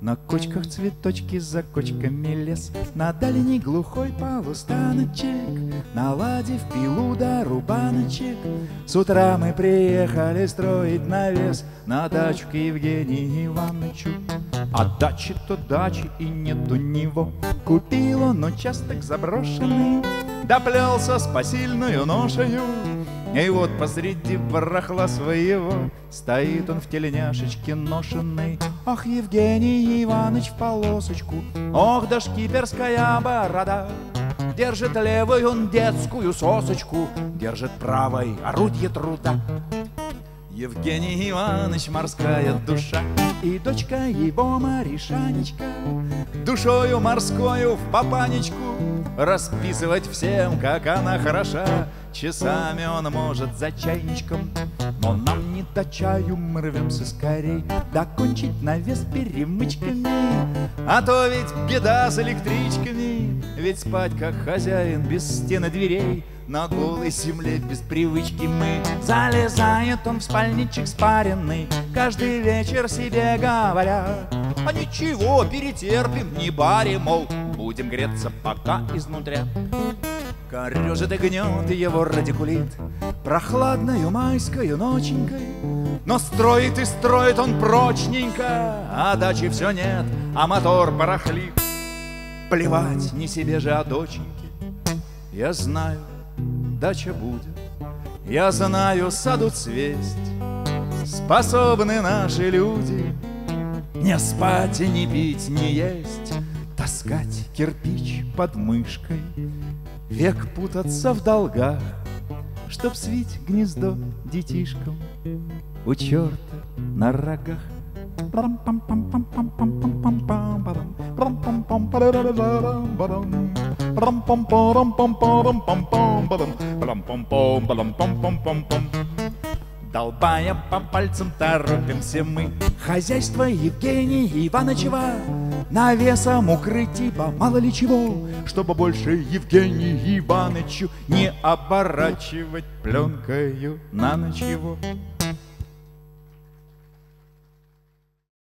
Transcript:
На кочках цветочки, за кочками лес, На дальний глухой полустаночек, Наладив пилу да рубаночек. С утра мы приехали строить навес На дачу к Евгению Ивановичу. А дачи-то дачи и нет у него. Купил он участок заброшенный, Доплелся с посильную ношею, и вот посреди барахла своего Стоит он в тельняшечке ношенной. Ах, Евгений Иванович в полосочку. Ох, да шкиперская борода. Держит левой он детскую сосочку. Держит правой орудие труда. Евгений Иванович морская душа. И дочка его Маришанечка. Душою морскою в папанечку Расписывать всем, как она хороша Часами он может за чайничком Но нам не до чаю, мы рвемся скорей Докончить навес перемычками. А то ведь беда с электричками Ведь спать как хозяин без стены дверей на голой земле без привычки мы. Залезает он в спальничек спаренный Каждый вечер себе говоря А ничего, перетерпим, не баре, мол Будем греться пока изнутря Корежит и гнет его радикулит. Прохладною майскою ноченькой Но строит и строит он прочненько А дачи все нет, а мотор барахлит. Плевать не себе же, а доченьке. Я знаю, дача будет Я знаю, саду цвесть Способны наши люди Не спать и не пить, не есть. Таскать кирпич под мышкой Век путаться в долгах, Чтоб свить гнездо детишкам. У черта на рогах. Долбая по пальцам торопимся мы. Хозяйство Евгения Ивановичева Навесом укрыть, ибо мало ли чего Чтобы больше Евгению Ивановичу Не оборачивать пленкою на ночь его